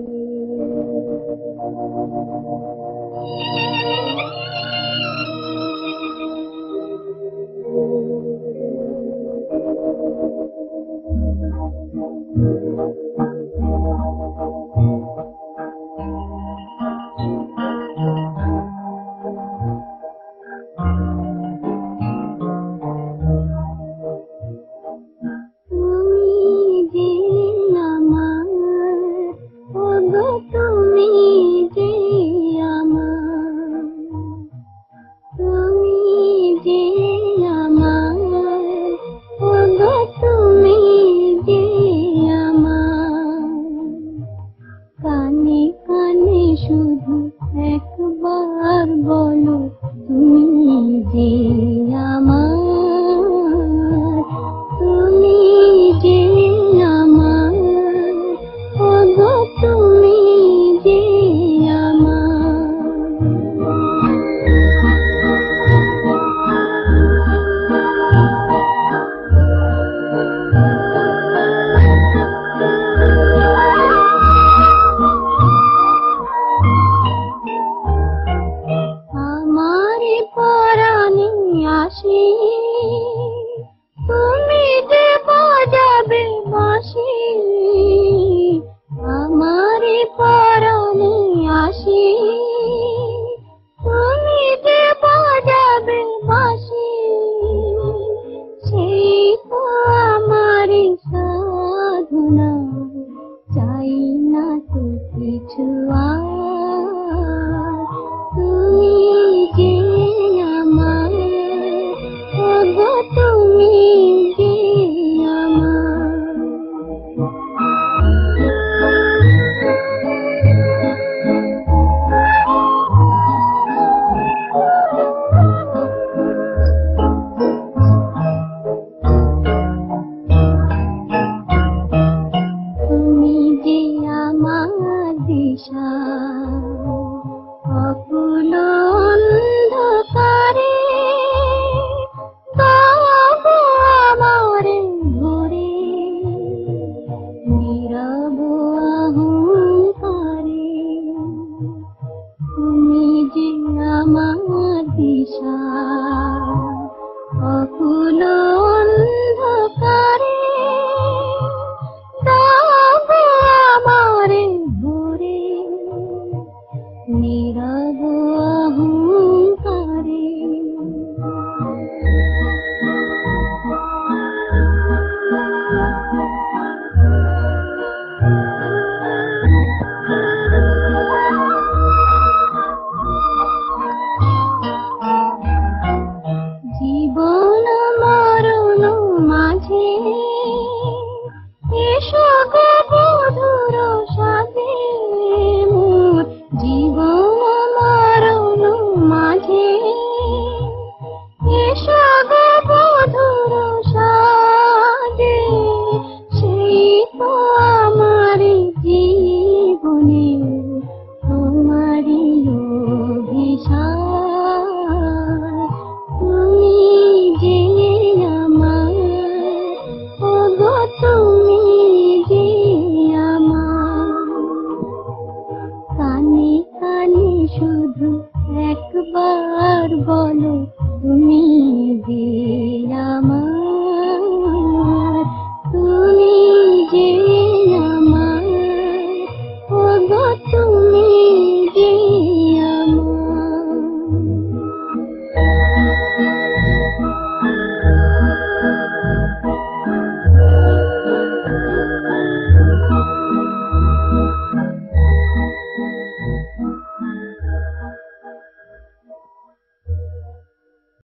Thank you. boyu tu মাসি, তুমি যে বাজাবে মাসি, আমার পরনে আসি। তুমি যে বাজাবে মাসি, সেই তো আমার 家 তুমি যে আমার কানে কানে শুধু একবার বলো তুমি যে আমার তুমি যে আমার ওগো তুমি যে